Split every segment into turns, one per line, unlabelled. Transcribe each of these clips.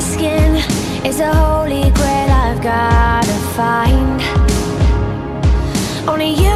skin is a holy grail I've gotta find. Only you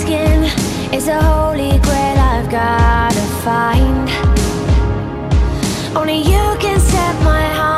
skin is a holy grail I've gotta find. Only you can set my heart